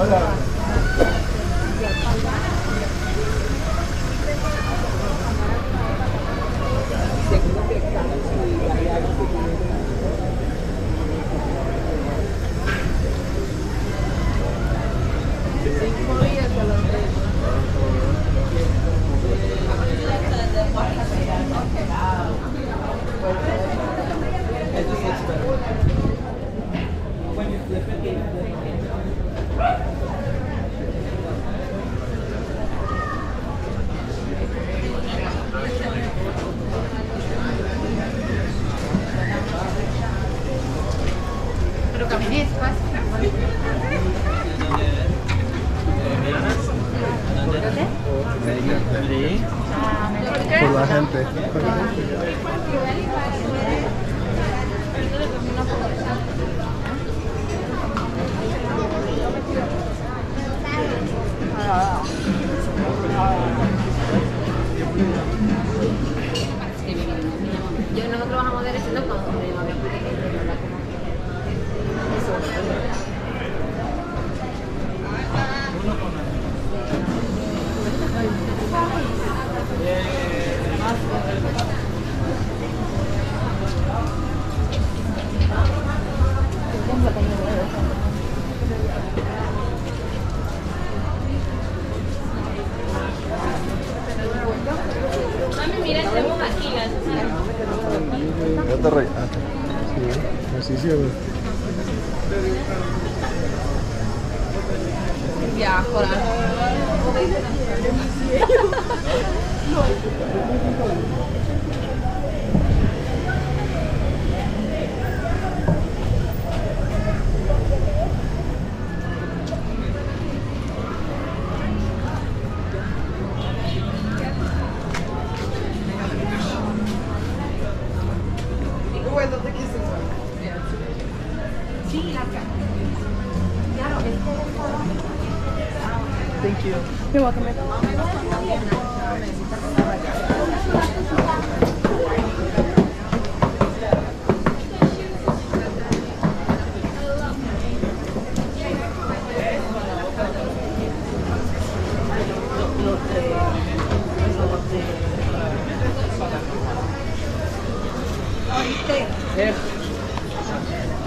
맞아. es. Por la gente. Mira, tenemos aquí las Ya te re... ah, Sí, así sí. güey. Thank you. You're welcome.